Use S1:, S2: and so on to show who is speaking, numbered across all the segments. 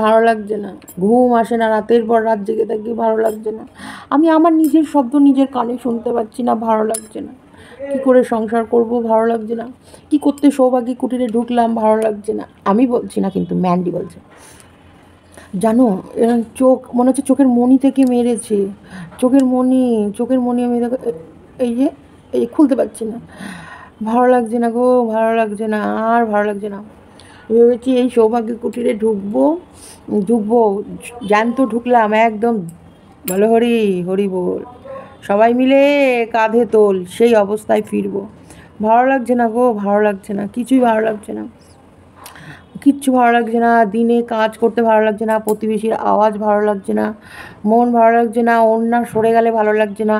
S1: ভালো লাগছে না। ঘুম আসে না, রাতের পর রাত জেগে থাকি, ভালো লাগছে না। আমি আমার নিজের শব্দ নিজের কানে শুনতে পাচ্ছি না, ভালো লাগছে না। কি করে সংসার করব, ভালো লাগছে না। কি করতে সৌভাগ্য কুটিরে ঢুকলাম, ভালো লাগছে না। আমি বলছি না কিন্তু, ম্যান্ডি বলছে। জানো, এরম চোখ, মনে হচ্ছে চোখের মনি থেকে মেরেছে। চোখের মনি চোখের মনি আমি এই যে, এই খুলতে পারছি না। ভালো লাগছে না গো, ভালো লাগছে না, আর ভালো লাগছে না। ভেবেছি এই সৌভাগ্য কুটিরে ঢুকবো ঢুকবো, জ্যান্ত ঢুকলাম, একদম বলো হরি হরি বল। সবাই মিলে কাঁধে তোল, সেই অবস্থায় ফিরবো। ভালো লাগছে না গো, ভালো লাগছে না, কিছুই ভালো লাগছে না। কিচ্ছু ভালো লাগছে না, দিনে কাজ করতে ভালো লাগছে না, প্রতিবেশীর আওয়াজ ভালো লাগছে না, মন ভালো লাগছে না অন্যা সরে গেলে ভালো লাগছে না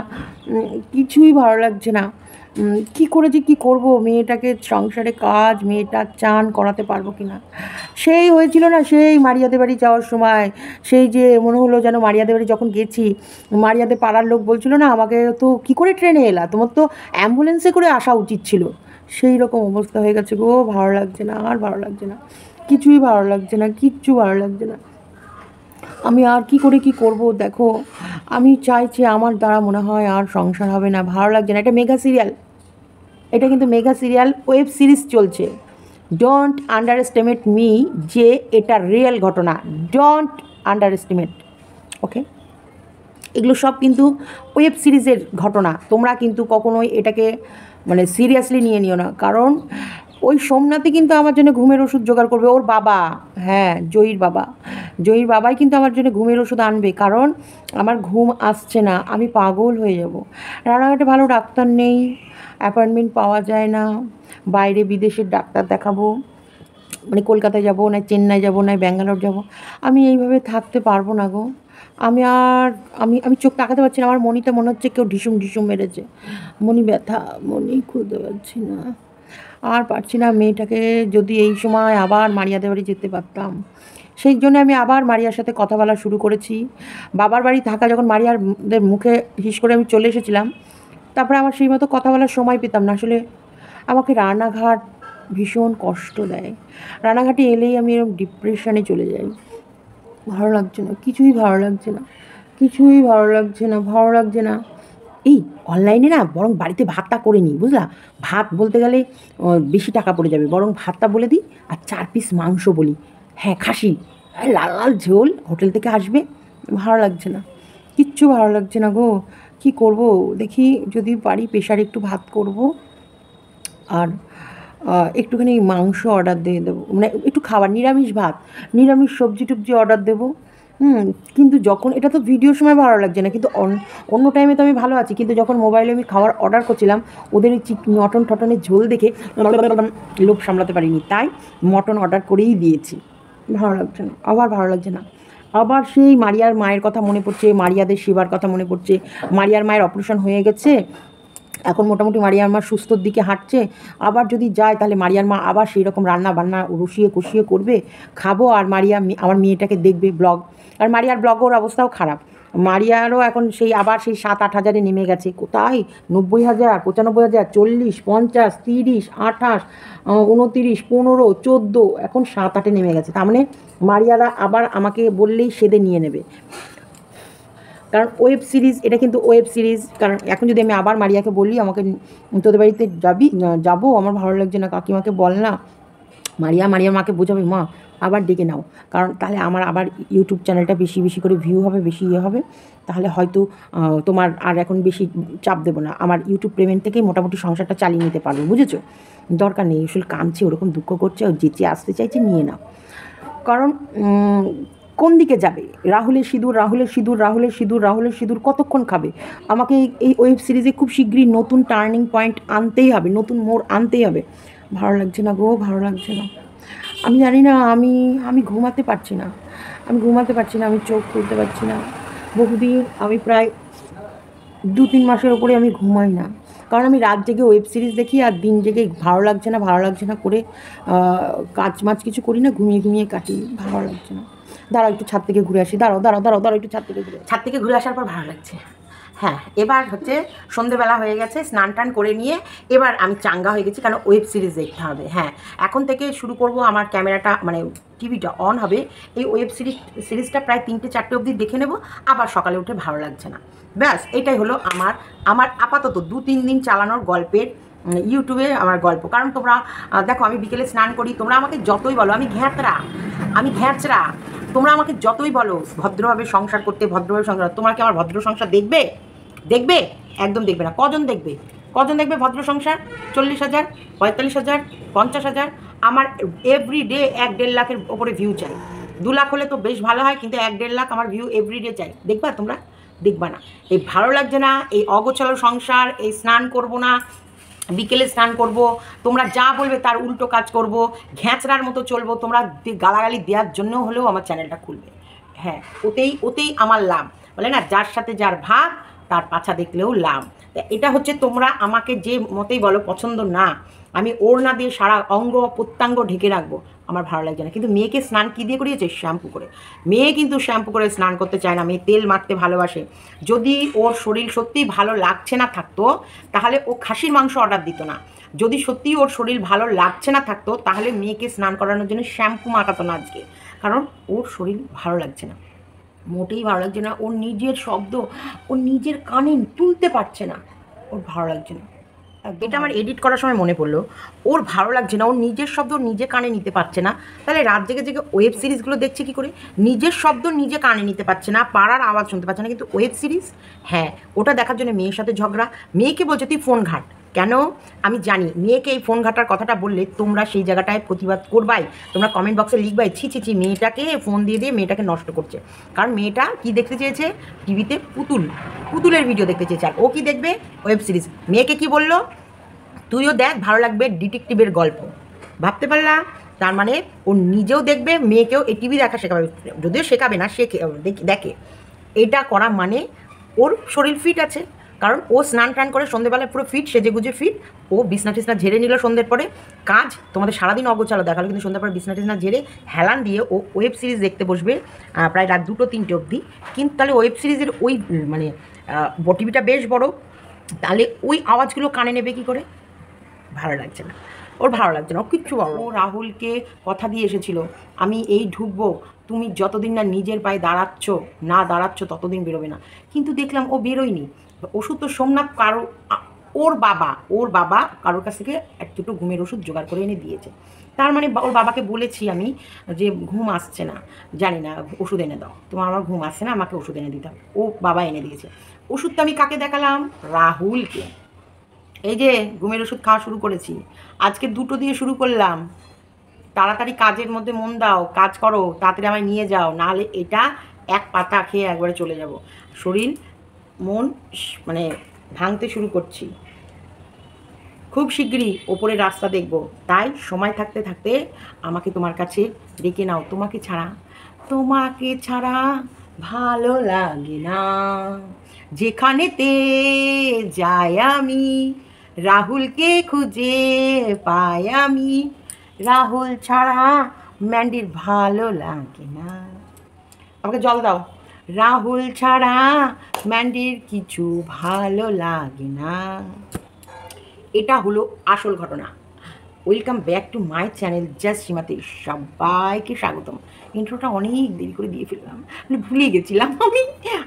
S1: কিছুই ভালো লাগছে না। কি করে যে কী করব? মেয়েটাকে সংসারে কাজ, মেয়েটা চান করাতে পারব কি না সেই হয়েছিল না, সেই মারিয়াদের বাড়ি যাওয়ার সময়। সেই যে মনে হলো যেন মারিয়াদের বাড়ি যখন গেছি, মারিয়াদের পাড়ার লোক বলছিল না, আমাকে তো কি করে ট্রেনে এলা? তোমার তো অ্যাম্বুলেন্সে করে আসা উচিত ছিল। সেই রকম অবস্থা হয়ে গেছে গো, ভালো লাগছে না, আর ভালো লাগছে না। কিছুই ভালো লাগছে না, কিচ্ছু ভালো লাগছে না। আমি আর কি করে কি করব? দেখো, আমি চাইছি আমার দ্বারা মনে হয় আর সংসার হবে না, ভালো লাগছে না। এটা মেগা সিরিয়াল। এটা কিন্তু মেগা সিরিয়াল ওয়েব সিরিজ চলছে। ডোন্ট আন্ডার এস্টিমেট মি যে এটা রিয়েল ঘটনা। ডোন্ট আন্ডার এস্টিমেট ওকে এগুলো সব কিন্তু ওয়েব সিরিজের ঘটনা। তোমরা কিন্তু কখনোই এটাকে মানে সিরিয়াসলি নিয়ে নিও না। কারণ ওই সোমনাথই কিন্তু আমার জন্য ঘুমের ওষুধ জোগাড় করবে। ওর বাবা হ্যাঁ জয়ীর বাবা। জয়ীর বাবাই কিন্তু আমার জন্য ঘুমের ওষুধ আনবে। কারণ আমার ঘুম আসছে না, আমি পাগল হয়ে যাব। রানাঘাটে ভালো ডাক্তার নেই। অ্যাপয়েন্টমেন্ট পাওয়া যায় না। বাইরে বিদেশের ডাক্তার দেখাবো। মানে কলকাতায় যাব, না চেন্নাই যাব, না ব্যাঙ্গালোর যাব। আমি এইভাবে থাকতে পারব না গো। আমি আর, আমি আমি চোখ তাকাতে পারছি না। আমার মনিটা মনে হচ্ছে কেউ ঢিসুম ঢিসুম মেরেছে। মনি ব্যথা, মনি খুলতে পারছি না। আর পারছি না মেয়েটাকে যদি এই সময় আবার মারিয়াদের বাড়ি যেতে পারতাম। সেই জন্য আমি আবার মারিয়ার সাথে কথা বলা শুরু করেছি। বাবার বাড়ি থাকা যখন মারিয়ারদের মুখে হিস করে আমি চলে এসেছিলাম তারপরে আমার সেই মতো কথা বলার সময় পেতাম না। আসলে আমাকে রানাঘাট ভীষণ কষ্ট দেয়। রানাঘাটে এলেই আমি এরকম ডিপ্রেশনে চলে যাই। ভালো লাগছে না, কিছুই ভালো লাগছে না, কিছুই ভালো লাগছে না, ভালো লাগছে না। এই অনলাইনে না বরং বাড়িতে ভাতটা করে নিই, বুঝলা? ভাত বলতে গেলে বেশি টাকা পড়ে যাবে। বরং ভাতটা বলে দিই আর চার পিস মাংস বলি। হ্যাঁ খাসি। লাল লাল ঝোল হোটেল থেকে আসবে। ভালো লাগছে না, কিচ্ছু ভালো লাগছে না গো। কি করব? দেখি যদি পারি প্রেশারে একটু ভাত করব। আর একটুখানি মাংস অর্ডার দিয়ে দেবো। মানে একটু খাবার, নিরামিষ ভাত। নিরামিষ সবজি টবজি অর্ডার দেবো। হুম, কিন্তু যখন, এটা তো ভিডিওর সময় ভালো লাগছে না। কিন্তু অন- অন্য টাইমে তো আমি ভালো আছি। কিন্তু যখন মোবাইলে আমি খাবার অর্ডার করছিলাম, ওদের এই চিক, মটন টটনের ঝোল দেখে লোভ সামলাতে পারিনি। তাই মটন অর্ডার করেই দিয়েছি। ভালো লাগছে না। আবার ভালো লাগছে না। আবার সেই মারিয়ার মায়ের কথা মনে পড়ছে, মারিয়াদের সেবার কথা মনে পড়ছে। মারিয়ার মায়ের অপারেশন হয়ে গেছে। এখন মোটামুটি মারিয়ার মা সুস্থর দিকে হাঁটছে। আবার যদি যায়, তাহলে মারিয়ার মা আবার সেই রকম রান্না বান্না রসিয়ে কষিয়ে করবে, খাব। আর মারিয়া, আমার মেয়েটাকে দেখবে ব্লগ আর মারিয়ার ব্লগের অবস্থাও খারাপ। মারিয়ারও এখন সেই আবার সেই সাত, আট হাজারে নেমে গেছে। কোথায়? নব্বই হাজার, পঁচানব্বই হাজার, চল্লিশ, পঞ্চাশ, তিরিশ, আঠাশ উনতিরিশ, পনেরো, চোদ্দ, এখন সাত, আটে নেমে গেছে। তার মানে মারিয়ারা আবার আমাকে বললেই সেদে নিয়ে নেবে। কারণ ওয়েব সিরিজ, এটা কিন্তু ওয়েব সিরিজ। কারণ এখন যদি আমি আবার মারিয়াকে বলি, আমাকে, তোদের বাড়িতে যাবি? যাব? আমার ভালো লাগছে না, কাকিমাকে বল না। মারিয়া মারিয়ার মাকে বোঝাবে, মা, আবার ডেকে নাও। কারণ তাহলে আমার আবার ইউটিউব চ্যানেলটা বেশি বেশি করে ভিউ হবে, বেশি ইয়ে হবে। তাহলে হয়তো তোমার আর এখন বেশি চাপ দেবো না। আমার ইউটিউব পেমেন্ট থেকেই মোটামুটি সংসারটা চালিয়ে নিতে পারব, বুঝেছ? দরকার নেই, আসলে কাঁদছে, ওরকম দুঃখ করছে, ও যেচে আসতে চাইছে নিয়ে নাও। কারণ কোন দিকে যাবে? রাহুলের সিঁদুর রাহুলের সিঁদুর রাহুলের সিঁদুর রাহুলের সিঁদুর কতক্ষণ খাবে? আমাকে এই ওয়েব সিরিজে খুব শীঘ্রই নতুন টার্নিং পয়েন্ট আনতেই হবে, নতুন মোড় আনতেই হবে। ভালো লাগছে না গো, ভালো লাগছে না। আমি জানি না, আমি আমি ঘুমাতে পারছি না। আমি ঘুমাতে পারছি না, আমি চোখ খুলতে পারছি না। বহুদিন আমি প্রায় দু, তিন মাসের ওপরে আমি ঘুমাই না। কারণ আমি রাত জেগে ওয়েব সিরিজ দেখি আর দিন জেগে ভালো লাগছে না, ভালো লাগছে না করে কাজ মাছ কিছু করি না, ঘুমিয়ে ঘুমিয়ে কাটি, ভালো লাগছে না। দাঁড়াও একটু ছাদ থেকে ঘুরে আসি, দাঁড়াও দাঁড়াও দাঁড়াও দাঁড়াও একটু ছাদ থেকে ঘুরে
S2: ছাদ থেকে ঘুরে আসার পর ভালো লাগছে। হ্যাঁ এবার হচ্ছে সন্ধেবেলা হয়ে গেছে, স্নান টান করে নিয়ে এবার আমি চাঙ্গা হয়ে গেছি, কারণ ওয়েব সিরিজ দেখতে হবে হ্যাঁ। এখন থেকে শুরু করব আমার ক্যামেরাটা মানে টিভিটা অন হবে, এই ওয়েব সিরিজ সিরিজটা প্রায় তিনটে চারটে অবধি দেখে নেব, আবার সকালে উঠে ভালো লাগছে না। ব্যাস, এটাই হলো আমার আমার আপাতত দু তিন দিন চালানোর গল্পের ইউটিউবে আমার গল্প। কারণ তোমরা দেখো, আমি বিকেলে স্নান করি, তোমরা আমাকে যতই বলো, আমি ঘ্যাঁচড়া আমি ঘ্যাঁচড়া তোমরা আমাকে যতই বলো, ভদ্রভাবে সংসার করতে, ভদ্রভাবে সংসার তোমরা কি আমার ভদ্র সংসার দেখবে? দেখবে? একদম দেখবে না। কজন দেখবে? কজন দেখবে ভদ্র সংসার? চল্লিশ হাজার, পঁয়তাল্লিশ হাজার, পঞ্চাশ হাজার? আমার এভরি ডে এক দেড় লাখের ওপরে ভিউ চাই। দু লাখ হলে তো বেশ ভালো হয়, কিন্তু এক দেড় লাখ আমার ভিউ এভরি ডে চাই। দেখবা তোমরা? দেখবা না। এই ভালো লাগছে না, এই অগোছালো সংসার, এই স্নান করব না বিকেলে স্নান করব, তোমরা যা বলবে তার উল্টো কাজ করব, ঘ্যাঁচড়ার মতো চলবো, তোমরা গালাগালি দেওয়ার জন্য হলেও আমার চ্যানেলটা খুলবে। হ্যাঁ ওতেই ওতেই আমার লাভ। বলে না, যার সাথে যার ভাগ, তার পাছা দেখলেও লাভ। এটা হচ্ছে তোমরা আমাকে যে মতেই বলো পছন্দ না, আমি ওড়না দিয়ে সারা অঙ্গ প্রত্যঙ্গ ঢেকে রাখব। আমার ভালো লাগছে না। কিন্তু মেয়েকে স্নান কী দিয়ে করিয়েছে? শ্যাম্পু করে। মেয়ে কিন্তু শ্যাম্পু করে স্নান করতে চায় না, মেয়ে তেল মাখতে ভালোবাসে। যদি ওর শরীর সত্যিই ভালো লাগছে না থাকতো, তাহলে ও খাসির মাংস অর্ডার দিত না। যদি সত্যি ওর শরীর ভালো লাগছে না থাকতো, তাহলে মেয়েকে স্নান করানোর জন্য শ্যাম্পু মাখাতো না আজকে। কারণ ওর শরীর ভালো লাগছে না। মোটেই ভালো লাগছে না। ওর নিজের শব্দ, ওর নিজের কানে তুলতে পারছে না। ওর ভালো লাগছে না। এটা আমার এডিট করার সময় মনে পড়ল। ওর ভালো লাগছে না ওর নিজের শব্দ নিজে কানে নিতে পারছে না। তাহলে রাত জেগে জেগে ওয়েব সিরিজগুলো দেখছে কি করে? নিজের শব্দ নিজে কানে নিতে পারছে না পাড়ার আওয়াজ শুনতে পারছে না। কিন্তু ওয়েব সিরিজ হ্যাঁ ওটা দেখার জন্য মেয়ের সাথে ঝগড়া। মেয়েকে বলছে তুই ফোন ঘাট। কেন? আমি জানি। মেয়েকে এই ফোন ঘাটার কথাটা বললে তোমরা সেই জায়গাটায় প্রতিবাদ করবাই। তোমরা কমেন্ট বক্সে লিখবাই, ছি ছি ছি, মেয়েটাকে ফোন দিয়ে দিয়ে মেয়েটাকে নষ্ট করছে। কারণ মেয়েটা কি দেখতে চেয়েছে? টিভিতে পুতুল। পুতুলের ভিডিও দেখতে চেয়েছে। আর ও কি দেখবে? ওয়েব সিরিজ মেয়েকে কি বলল? তুইও দেখ, ভালো লাগবে ডিটেকটিভের গল্প। ভাবতে পারলা? তার মানে ও নিজেও দেখবে, মেয়েকেও এই টিভি দেখা শেখাবে। যদিও শেখাবে না দেখে- দেখে। এটা করা মানে ওর শরীর ফিট আছে। কারণ ও স্নান টান করে সন্ধ্যেবেলায় পুরো ফিট সেজে গুজে ফিট। ও বিছনা টিসনা ঝেড়ে নিল সন্ধ্যের পরে। কাজ তোমাদের সারাদিন অগোছালো, দেখাল কিন্তু সন্ধ্যার পরে বিছনা টিসনা ঝেড়ে হেলান দিয়ে ও ওয়েব সিরিজ দেখতে বসবে প্রায় রাত দুটো, তিনটে অবধি। কিন্তু তাহলে ওয়েব সিরিজের ওই মানে টিভিটা বেশ বড়। তাহলে ওই আওয়াজগুলো কানে নেবে কি করে? ভালো লাগছে না। ওর ভালো লাগছে না, ও কিচ্ছু বলো ও রাহুলকে কথা দিয়ে এসেছিল, আমি এই ঢুকবো, তুমি যতদিন না নিজের পায়ে দাঁড়াচ্ছ, না দাঁড়াচ্ছ ততদিন বেরোবে না। কিন্তু দেখলাম ও বেরোয়নি। ওষুধ তো সোমনাথ কারও ওর বাবা ওর বাবা কারোর কাছ থেকে এক দুটো ঘুমের ওষুধ জোগাড় করে এনে দিয়েছে। তার মানে ওর বাবাকে বলেছি আমি যে ঘুম আসছে না, জানি না, ওষুধ এনে দাও। তোমার আমার ঘুম আসছে না, আমাকে ওষুধ এনে দিতে হবে। ও বাবা এনে দিয়েছে। ওষুধ তো আমি কাকে দেখালাম? রাহুলকে। এই যে ঘুমের ওষুধ খাওয়া শুরু করেছি, আজকে দুটো দিয়ে শুরু করলাম। তাড়াতাড়ি কাজের মধ্যে মন দাও, কাজ করো, তাড়াতাড়ি আমায় নিয়ে যাও, নাহলে এটা এক পাতা খেয়ে একবারে চলে যাব। শরীর মন মানে ভাঙতে শুরু করছি। খুব শিগগিরই ওপরের রাস্তা দেখব। তাই সময় থাকতে থাকতে আমাকে তোমার কাছে ডেকে নাও। তোমাকে ছাড়া তোমাকে ছাড়া ভালো লাগে না। যেখানেতে যাই আমি, রাহুলকে খুঁজে পাই আমি। রাহুল ছাড়া ম্যান্ডির ভালো লাগে না। আমাকে জল দাও। রাহুল ছাড়া ম্যান্ডির কিছু ভালো লাগে না। এটা হলো আসল ঘটনা। Welcome back to my channel just সীমাতে সবাইকে স্বাগতম। ইন্ট্রোটা অনেক দেরি করে দিয়ে ফেললাম। মানে ভুলে গেছিলাম আমি।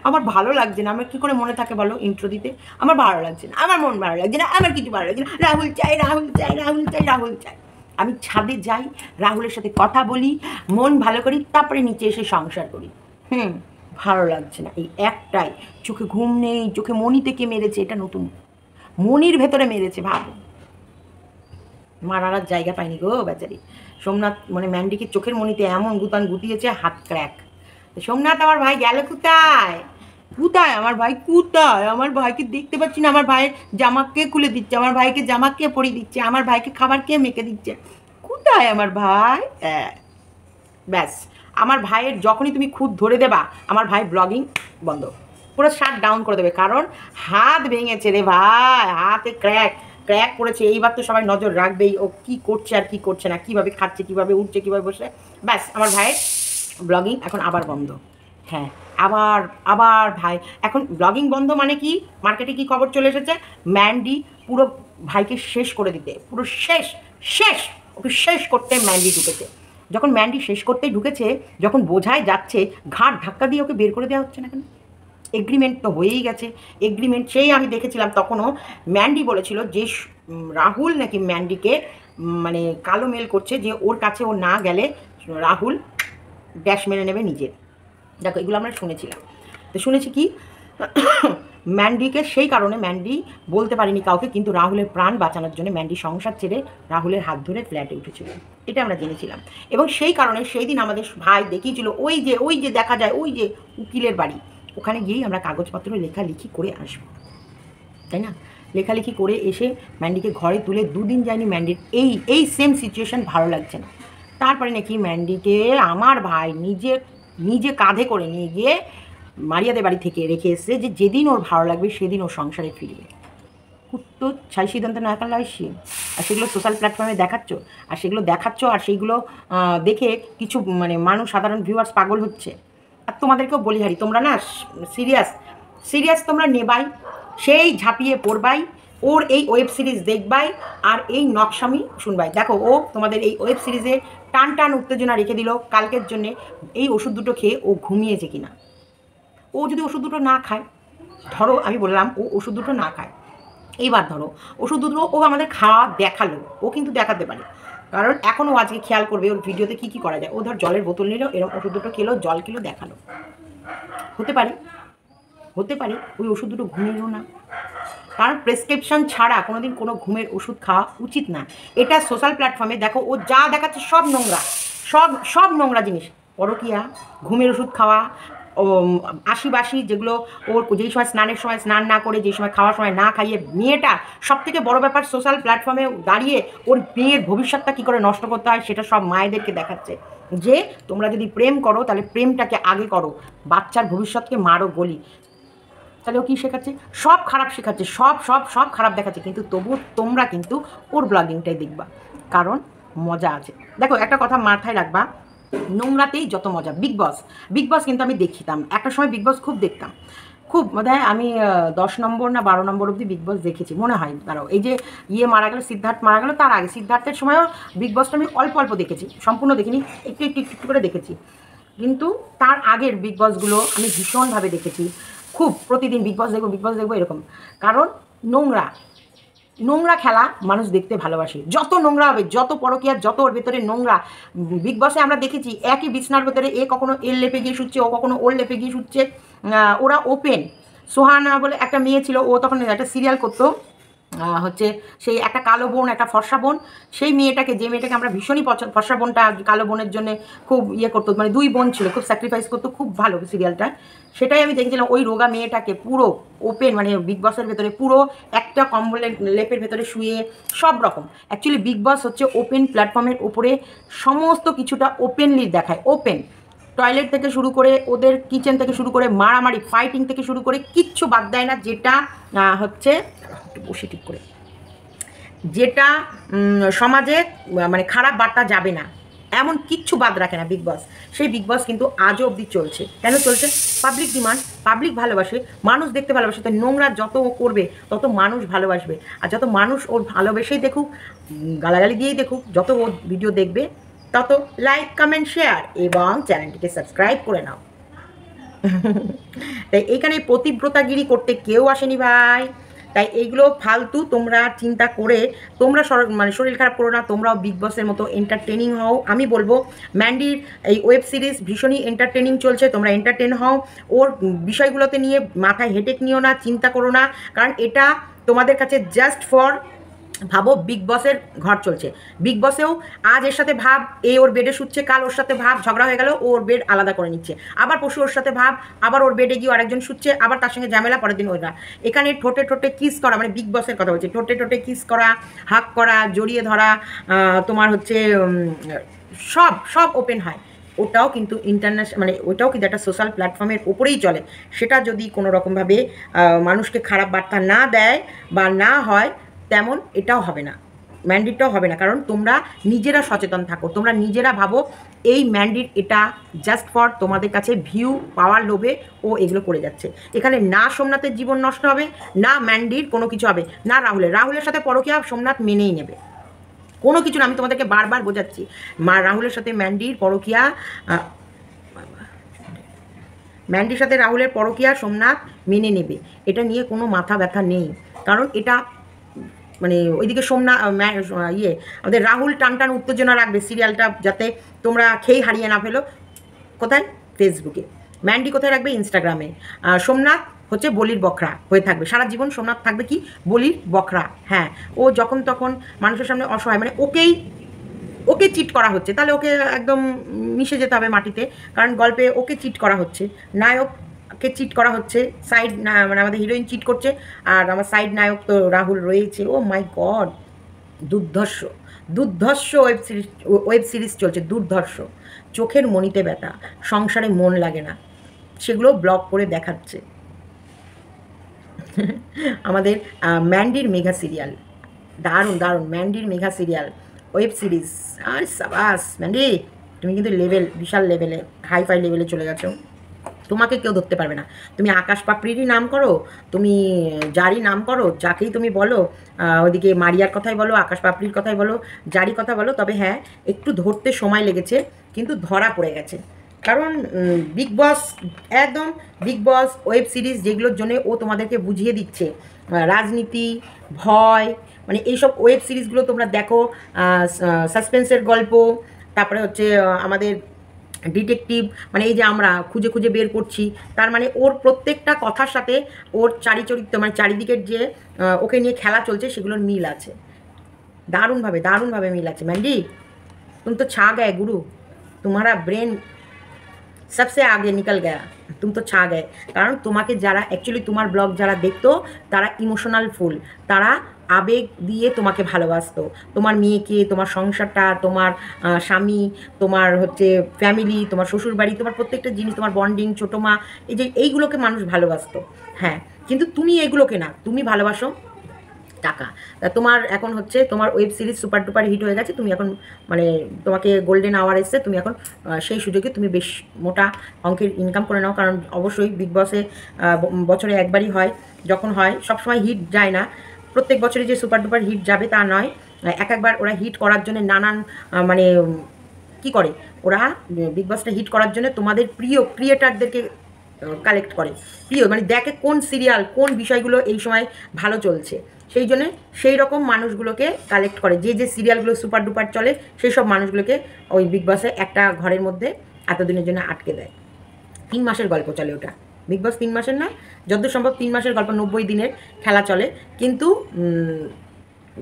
S2: আমার ভালো লাগছে না। আমার কী করে মনে থাকে বলো ইন্ট্রো দিতে? আমার ভালো লাগছে না। আমার মন ভালো লাগছে না। আমার কিছু ভালো লাগছে না। রাহুল চাই রাহুল চাই রাহুল চাই রাহুল চাই। আমি ছাদে যাই, রাহুলের সাথে কথা বলি, মন ভালো করি, তারপরে নিচে এসে সংসার করি। হুম। ভালো লাগছে না। এই একটাই চোখে ঘুম নেই চোখে মনিতে কে মেরেছে এটা নতুন। মনির ভেতরে মেরেছে ভাবো। মারার জায়গা পায়নি গো বেচারি। সোমনাথ মানে ম্যান্ডিকে চোখের মনিতে এমন গুতান গুতিয়েছে হাত ক্র্যাক। সোমনাথ আমার ভাই গেল কোথায়? কোথায়? আমার ভাই কোথায়? আমার ভাইকে দেখতে পাচ্ছি না। আমার ভাইয়ের জামা কে খুলে দিচ্ছে? আমার ভাইকে জামা কে পরিয়ে দিচ্ছে? আমার ভাইকে খাবার কে মেখে দিচ্ছে? কোথায় আমার ভাই? আহ, ব্যাস। আমার ভাইয়ের যখনই তুমি খুদ ধরে দেবা, আমার ভাই ব্লগিং বন্ধ। পুরো শাট ডাউন করে দেবে, কারণ হাত ভেঙেছে রে ভাই, হাতে ক্র্যাক ক্র্যাক করেছে। এইবার তো সবাই নজর রাখবেই, ও কি করছে আর কি করছে না, কীভাবে খাচ্ছে, কীভাবে উঠছে, কীভাবে বসে। ব্যাস, আমার ভাইয়ের ব্লগিং এখন আবার বন্ধ। হ্যাঁ আবার আবার ভাই, এখন ব্লগিং বন্ধ মানে কি? মার্কেটে কি খবর চলে এসেছে? ম্যান্ডি পুরো ভাইকে শেষ করে দিতে, পুরো শেষ শেষ, ওকে শেষ করতে ম্যান্ডি ঢুকেছে। যখন ম্যান্ডি শেষ করতেই ঢুকেছে, যখন বোঝায় যাচ্ছে ঘাট ধাক্কা দিয়ে ওকে বের করে দেওয়া হচ্ছে না কেন? এগ্রিমেন্ট তো হয়েই গেছে। এগ্রিমেন্ট সেই আমি দেখেছিলাম তখনও। ম্যান্ডি বলেছিল যে রাহুল নাকি ম্যান্ডিকে মানে কালো মেল করছে যে, ওর কাছে ও না গেলে রাহুল ড্যাশ মেনে নেবে নিজের দেখো, এগুলো আমরা শুনেছিলাম। তো শুনেছি কি? ম্যান্ডিকে, সেই কারণে ম্যান্ডি বলতে পারিনি কাউকে, কিন্তু রাহুলের প্রাণ বাঁচানোর জন্য ম্যান্ডি সংসার ছেড়ে রাহুলের হাত ধরে ফ্ল্যাটে উঠেছিল। এটা আমরা জেনেছিলাম। এবং সেই কারণে সেই দিন আমাদের ভাই দেখিয়েছিল, ওই যে ওই যে দেখা যায়, ওই যে উকিলের বাড়ি। ওখানে গিয়েই আমরা কাগজপত্র লেখালেখি করে আসব। তাই না? লেখালেখি করে এসে ম্যান্ডিকে ঘরে তুলে দুদিন যায়নি ম্যান্ডির এই এই সেম সিচুয়েশন ভালো লাগছে না। তারপরে নাকি ম্যান্ডিকে আমার ভাই নিজে নিজে কাঁধে করে নিয়ে গিয়ে মারিয়াদের বাড়ি থেকে রেখে এসছে যে যেদিন ওর ভালো লাগবে সেদিন ওর সংসারে ফিরবে। খুব তো ছাই সিদ্ধান্ত না একা লাইসি আর সেগুলো সোশ্যাল প্ল্যাটফর্মে দেখাচ্ছ, আর সেগুলো দেখাচ্ছ, আর সেইগুলো দেখে কিছু মানে মানুষ, সাধারণ ভিউয়ার্স পাগল হচ্ছে। আর তোমাদেরকেও বলি হারি, তোমরা না সিরিয়াস সিরিয়াস তোমরা নেবাই, সেই ঝাঁপিয়ে পড়বাই, ওর এই ওয়েব সিরিজ দেখবাই, আর এই নকশামি শুনবাই। দেখো, ও তোমাদের এই ওয়েব সিরিজে টান টান উত্তেজনা রেখে দিল কালকের জন্যে, এই ওষুধ দুটো খেয়ে ও ঘুমিয়েছে কিনা। ও যদি ওষুধ দুটো না খায়, ধরো আমি বললাম ও ওষুধ দুটো না খায় এইবার ধরো ওষুধ দুটো ও আমাদের খাওয়া দেখাল, ও কিন্তু দেখাতে পারে। কারণ এখনও আজকে খেয়াল করবে ওর ভিডিওতে কী কী করা যায়। ও ধর জলের বোতল নিল এরকম ওষুধ দুটো খেলো, জল খেলো, দেখাল। হতে পারে হতে পারে ওই ওষুধ দুটো ঘুমিয়েও না। কারণ প্রেসক্রিপশন ছাড়া কোনোদিন কোনো ঘুমের ওষুধ খাওয়া উচিত না। এটা সোশ্যাল প্ল্যাটফর্মে দেখো, ও যা দেখাচ্ছে সব নোংরা, সব সব নোংরা জিনিস। পরকিয়া, ঘুমের ওষুধ খাওয়া ও আশি যেগুলো ওর যেই সময় স্নানের সময় স্নান না করে, যেই সময় খাওয়ার সময় না খাইয়ে মেয়েটা সব থেকে বড় ব্যাপার সোশ্যাল প্ল্যাটফর্মে দাঁড়িয়ে ওর মেয়ের ভবিষ্যৎটা কী করে নষ্ট করতে হয় সেটা সব মায়েদেরকে দেখাচ্ছে। যে তোমরা যদি প্রেম করো, তাহলে প্রেমটাকে আগে করো, বাচ্চার ভবিষ্যৎকে মারো গলি। তাহলে ও কী শেখাচ্ছে? সব খারাপ শেখাচ্ছে, সব সব সব খারাপ দেখাচ্ছে, কিন্তু তবু তোমরা কিন্তু ওর ব্লগিংটাই দেখবা। কারণ মজা আছে। দেখো, একটা কথা মাথায় রাখবা নোংরাতেই যত মজা। বিগ বস বিগ বস কিন্তু আমি দেখিতাম। একটা সময় বিগ বস খুব দেখতাম। খুব হয় আমি দশ নম্বর না বারো নম্বর অবধি বিগ বস দেখেছি, মনে হয়। দাঁড়াও, এই যে ইয়ে মারা গেল, সিদ্ধার্থ মারা গেল, তার আগে। সিদ্ধার্থের সময়ও বিগ বসটা আমি অল্প অল্প দেখেছি, সম্পূর্ণ দেখিনি, একটু একটু একটু করে দেখেছি। কিন্তু তার আগের বিগ বসগুলো আমি ভীষণভাবে দেখেছি। খুব প্রতিদিন বিগ বস দেখব বিগ বস দেখব, এরকম। কারণ নোংরা। নোংরা খেলা মানুষ দেখতে ভালোবাসে। যত নোংরা হবে, যত পরকিয়া, যত ওর ভেতরে নোংরা বিগ বসে আমরা দেখেছি একই বিছনার ভেতরে এ কখনো এর লেপে গিয়ে শুচ্ছে, ও কখনো ওর লেপে গিয়ে শুচ্ছে। ওরা ওপেন সোহানা বলে একটা মেয়ে ছিল, ও তখন একটা সিরিয়াল করতো। হচ্ছে সেই একটা কালো বোন, একটা ফর্সা বোন। সেই মেয়েটাকে, যে মেয়েটাকে আমরা ভীষণই পছন্দ, ফর্সা বোনটা কালো বোনের জন্য খুব ইয়ে করতো মানে দুই বোন ছিল, খুব স্যাক্রিফাইস করতো, খুব ভালো সিরিয়ালটা সেটাই আমি দেখেছিলাম, ওই রোগা মেয়েটাকে পুরো ওপেন মানে বিগ বসের ভেতরে পুরো একটা কম্বলের লেপের ভেতরে শুয়ে, সব রকম। অ্যাকচুয়ালি বিগ বস হচ্ছে ওপেন প্ল্যাটফর্মের উপরে সমস্ত কিছুটা ওপেনলি দেখায় ওপেন টয়লেট থেকে শুরু করে, ওদের কিচেন থেকে শুরু করে, মারামারি ফাইটিং থেকে শুরু করে, কিচ্ছু বাদ দেয় না, যেটা হচ্ছে ঠিক করে। যেটা সমাজে মানে খারাপ বার্তা যাবে না। এমন কিচ্ছু বাদ রাখে না বিগ বস সেই বিগ বস কিন্তু আজও অবধি চলছে। কেন চলছে? পাবলিক ডিমান্ড পাবলিক ভালোবাসে। মানুষ দেখতে ভালোবাসে, তো নোংরা যত ও করবে, তত মানুষ ভালোবাসবে। আর যত মানুষ ওর ভালোবেসেই দেখুক গালাগালি দিয়েই দেখুক, যত ও ভিডিও দেখবে, তত লাইক কমেন্ট শেয়ার এবং চ্যানেলটিকে সাবস্ক্রাইব করে নাও। তাই এইখানে প্রতিব্রতাগিরি করতে কেউ আসেনি ভাই। তাই এইগুলো ফালতু, তোমরা চিন্তা করে, তোমরা মানে শরীর খারাপ করো না, তোমরাও বিগ বসের মতো এন্টারটেনিং হও। আমি বলব ম্যান্ডির এই ওয়েব সিরিজ ভীষণই এন্টারটেনিং চলছে, তোমরা এন্টারটেন হও। ওর বিষয়গুলোতে নিয়ে মাথায় হেটেক নিও না, চিন্তা করো না। কারণ এটা তোমাদের কাছে জাস্ট ফর ভাবো বিগ বসের ঘর চলছে। বিগ বসেও আজ এর সাথে ভাব, এ ওর বেডে শুচ্ছে, কাল ওর সাথে ভাব, ঝগড়া হয়ে গেল ওর বেড আলাদা করে নিচ্ছে। আবার পশু ওর সাথে ভাব, আবার ওর বেডে গিয়ে আরেকজন শুচ্ছে, আবার তার সঙ্গে ঝামেলা, পরের দিন ওরা এখানে ঠোঁটে ঠোঁটে কিস করা মানে বিগ বসের কথা বলছে, ঠোঁটে ঠোঁটে কিস করা হাক করা, জড়িয়ে ধরা তোমার হচ্ছে সব সব ওপেন হয়। ওটাও কিন্তু ইন্টারন্যাশনাল মানে ওটাও কিন্তু একটা সোশ্যাল প্ল্যাটফর্মের উপরেই চলে। সেটা যদি কোনো রকমভাবে মানুষকে খারাপ বার্তা না দেয় বা না হয় তেমন এটাও হবে না। ম্যান্ডিটটাও হবে না, কারণ তোমরা নিজেরা সচেতন থাকো। তোমরা নিজেরা ভাবো, এই ম্যান্ডিট এটা জাস্ট ফর তোমাদের কাছে ভিউ পাওয়ার লোভে ও এগুলো করে যাচ্ছে। এখানে না সোমনাথের জীবন নষ্ট হবে, না ম্যান্ডির কোনো কিছু হবে, না রাহুলের। রাহুলের সাথে পরকিয়া সোমনাথ মেনেই নেবে। কোনো কিছু না, আমি তোমাদেরকে বারবার বোঝাচ্ছি। মা, রাহুলের সাথে ম্যান্ডির পরকিয়া ম্যান্ডির সাথে রাহুলের পরকিয়া সোমনাথ মেনে নেবে। এটা নিয়ে কোনো মাথা ব্যথা নেই। কারণ এটা মানে ওইদিকে আহ, ইয়ে আমাদের রাহুল টান টান উত্তেজনা রাখবে সিরিয়ালটা যাতে তোমরা খেই হারিয়ে না ফেলো। কোথায়? ফেসবুকে ম্যান্ডি কোথায় রাখবে? ইনস্টাগ্রামে সোমনাথ হচ্ছে বলির বকরা হয়ে থাকবে। সারা জীবন সোমনাথ থাকবে কি? বলির বকরা। হ্যাঁ ও যখন তখন মানুষের সামনে অসহায়। মানে ওকেই ওকে চিট করা হচ্ছে। তাহলে ওকে একদম মিশে যেতে হবে মাটিতে। কারণ গল্পে ওকে চিট করা হচ্ছে। নায়ককে চিট করা হচ্ছে সাইড না মানে আমাদের হিরোইন চিট করছে, আর আমার সাইড নায়ক তো রাহুল রয়েছে। ও মাই গড দুর্ধর্ষ দুর্ধর্ষ ওয়েব সিরিজ ওয়েব সিরিজ চলছে, দুর্ধর্ষ। চোখের মনিতে ব্যথা, সংসারে মন লাগে না। সেগুলো ব্লগ করে দেখাচ্ছে। আমাদের ম্যান্ডির মেঘা সিরিয়াল দারুণ দারুণ, ম্যান্ডির মেঘা সিরিয়াল ওয়েব সিরিজ আর সাবাস, ম্যান্ডি, তুমি কিন্তু লেভেল বিশাল লেভেলে হাই ফাই লেভেলে চলে গেছো। তোমাকে কেউ ধরতে পারবে না। তুমি আকাশ পাপড়িরই নাম করো, তুমি জারি নাম করো, যাকেই তুমি বলো ওদিকে মারিয়ার কথাই বলো, আকাশ পাপড়ির কথাই বলো জারি কথা বলো, তবে হ্যাঁ একটু ধরতে সময় লেগেছে, কিন্তু ধরা পড়ে গেছে। কারণ বিগ বস একদম বিগ বস ওয়েব সিরিজ যেগুলোর জন্য ও তোমাদেরকে বুঝিয়ে দিচ্ছে। রাজনীতি, ভয় মানে এইসব ওয়েব সিরিজগুলো তোমরা দেখো সাসপেন্সের গল্প, তারপরে হচ্ছে আমাদের ডিটেকটিভ মানে এই যে আমরা খুঁজে খুঁজে বের করছি, তার মানে ওর প্রত্যেকটা কথার সাথে ওর চারিচরিত্র মানে চারিদিকের যে ওকে নিয়ে খেলা চলছে, সেগুলোর মিল আছে। দারুণভাবে দারুণভাবে মিল আছে। ম্যান্ডি তুমি তো ছাগ গুরু। তোমারা ব্রেন सबसे आगे निकल गया तुम तो छा गए কারণ তোমাকে যারা অ্যাকচুয়ালি তোমার ব্লগ যারা দেখতো তারা ইমোশনাল ফুল তারা আবেগ দিয়ে তোমাকে ভালোবাসতো তোমার মেয়েকে তোমার সংসারটা তোমার আহ, স্বামী তোমার হচ্ছে ফ্যামিলি তোমার শ্বশুরবাড়ি তোমার প্রত্যেকটা জিনিস তোমার বন্ডিং ছোটো মা এই যে এইগুলোকে মানুষ ভালোবাসতো হ্যাঁ কিন্তু তুমি এগুলোকে না তুমি ভালোবাসো টাকা। তা তোমার এখন হচ্ছে তোমার web series super duper hit হয়ে গেছে, তুমি এখন মানে তোমাকে গোল্ডেন আওয়ার এসছে, তুমি এখন সেই সুযোগে তুমি বেশ মোটা অঙ্কের ইনকাম করে নাও, কারণ অবশ্যই বিগ বসে বছরে একবারই হয়, যখন হয়, সবসময় হিট যায় না। প্রত্যেক বছরে যে সুপার টুপার হিট যাবে তা নয় এক একবার ওরা হিট করার জন্য নানান মানে কি করে? ওরা বিগ বসটা হিট করার জন্য তোমাদের প্রিয় ক্রিয়েটারদেরকে কালেক্ট করে। প্রিয় মানে দেখে কোন সিরিয়াল কোন বিষয়গুলো এই সময় ভালো চলছে। সেই জন্য সেই রকম মানুষগুলোকে কালেক্ট করে। যে যে সিরিয়ালগুলো সুপার ডুপার চলে, সেই সব মানুষগুলোকে ওই বিগ বসে একটা ঘরের মধ্যে এতদিনের জন্য আটকে দেয়। তিন মাসের গল্প চলে ওটা। বিগ বস তিন মাসের না যতদূর সম্ভব তিন মাসের গল্প, নব্বই দিনের খেলা চলে। কিন্তু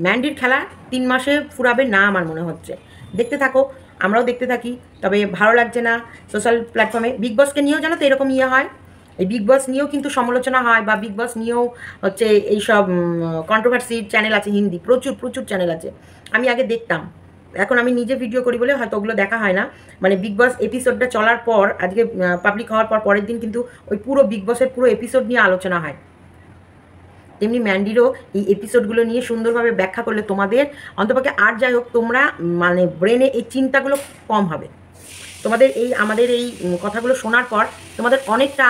S2: ম্যান্ডির খেলা তিন মাসে ফুরাবে না আমার মনে হচ্ছে। দেখতে থাকো, আমরাও দেখতে থাকি, তবে ভালো লাগছে না। সোশ্যাল প্ল্যাটফর্মে বিগ বসকে নিয়েও জানো তো এরকম ইয়ে হয়। এই বিগ বস নিয়েও কিন্তু সমালোচনা হয় বা বিগ বস নিয়েও হচ্ছে এইসব কন্ট্রোভার্সির চ্যানেল আছে হিন্দি, প্রচুর প্রচুর চ্যানেল আছে। আমি আগে দেখতাম। এখন আমি নিজে ভিডিও করি বলে হয়তো ওগুলো দেখা হয় না। মানে বিগ বস এপিসোডটা চলার পর, আজকে পাবলিক হওয়ার পর পরের দিন কিন্তু ওই পুরো বিগ বসের পুরো এপিসোড নিয়ে আলোচনা হয়। তেমনি ম্যান্ডিরও এই এপিসোডগুলো নিয়ে সুন্দরভাবে ব্যাখ্যা করলে তোমাদের, অন্তপক্ষে আর যাই হোক, তোমরা মানে ব্রেনে এই চিন্তাগুলো কম হবে। তোমাদের এই, আমাদের এই কথাগুলো শোনার পর তোমাদের অনেকটা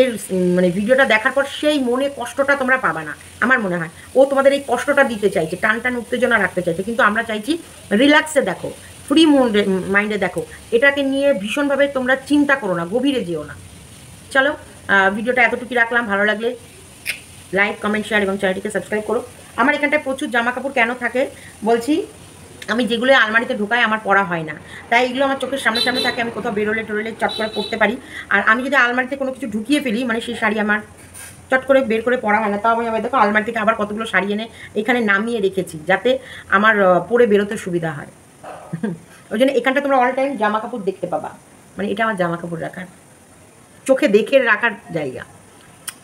S2: এর মানে ভিডিওটা দেখার পর সেই মনে কষ্টটা তোমরা পাবা না, আমার মনে হয়। ও তোমাদের এই কষ্টটা দিতে চাইছে টান টান উত্তেজনা রাখতে চাইছে, কিন্তু আমরা চাইছি রিল্যাক্সে দেখো ফ্রি মুন্ডে মাইন্ডে দেখো, এটাকে নিয়ে ভীষণভাবে তোমরা চিন্তা করো না, গভীরে যেও না। চলো ভিডিওটা এতটুকু রাখলাম, ভালো লাগলে লাইক কমেন্ট শেয়ার এবং চ্যানেলটিকে সাবস্ক্রাইব করো। আমার এখানটায় প্রচুর জামা কাপড় কেন থাকে? বলছি আমি যেগুলো আলমারিতে ঢোকাই আমার পরা হয় না। তাই এগুলো আমার চোখের সামনে সামনে থাকে, আমি কোথাও বেরোলে টোরোলে চট করে পরতে পারি। আর আমি যদি আলমারিতে কোনো কিছু ঢুকিয়ে ফেলি মানে সেই শাড়ি আমার চট করে বের করে পরা হয় না। তাও আমি আবার দেখো আলমারি থেকে আবার কতগুলো শাড়ি এনে এখানে নামিয়ে রেখেছি, যাতে আমার পরে বেরোতে সুবিধা হয়। ওই জন্য এখানটা তোমরা অল টাইম জামা কাপড় দেখতে পাবা। মানে এটা আমার জামা কাপড় রাখার, চোখে দেখে রাখার জায়গা।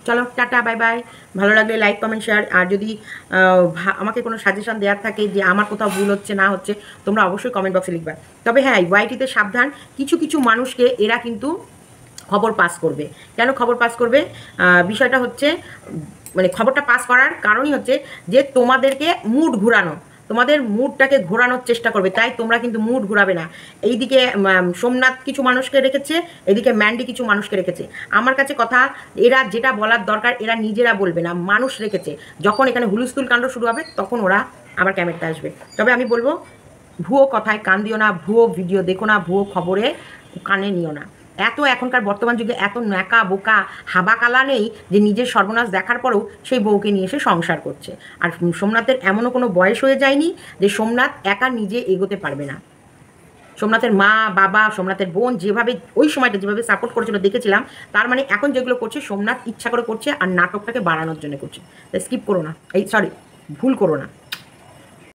S2: চলো, টাটা বাই বাই ভালো লাগলে লাইক কমেন্ট শেয়ার আর যদি আমাকে কোনো সাজেশন দেওয়ার থাকে যে আমার কোথাও ভুল হচ্ছে, না হচ্ছে, তোমরা অবশ্যই কমেন্ট বক্সে লিখবে। তবে হ্যাঁ ওয়াইটিতে সাবধান। কিছু কিছু মানুষকে এরা কিন্তু খবর পাস করবে। কেন খবর পাস করবে? বিষয়টা হচ্ছে মানে খবরটা পাস করার কারণই হচ্ছে যে তোমাদেরকে মুড ঘুরানো। তোমাদের মুডটাকে ঘোরানোর চেষ্টা করবে, তাই তোমরা কিন্তু মুড ঘোরাবে না। এইদিকে সোমনাথ কিছু মানুষকে রেখেছে, এদিকে ম্যান্ডি কিছু মানুষকে রেখেছে। আমার কাছে কথা, এরা যেটা বলার দরকার, এরা নিজেরা বলবে না, মানুষ রেখেছে। যখন এখানে হুলুস্থুল কাণ্ড শুরু হবে, তখন ওরা আমার ক্যামেরাতে আসবে। তবে আমি বলব, ভুয়ো কথায় কান দিও না, ভুয়ো ভিডিও দেখো না, ভুয়ো খবরে কানে নিও না। এত এখনকার বর্তমান যুগে এত ন্যাকা বোকা হাবা কালা নেই যে নিজের সর্বনাশ দেখার পরেও সেই বউকে নিয়ে এসে সংসার করছে। আর সোমনাথের এমনও কোনো বয়স হয়ে যায়নি যে সোমনাথ একা নিজে এগোতে পারবে না। সোমনাথের মা, বাবা, সোমনাথের বোন যেভাবে ওই সময়টা যেভাবে সাপোর্ট করেছিল দেখেছিলাম, তার মানে এখন যেগুলো করছে সোমনাথ ইচ্ছা করে করছে আর নাটকটাকে বাড়ানোর জন্য করছে। তাই স্কিপ করো না। এই সরি ভুল করো না।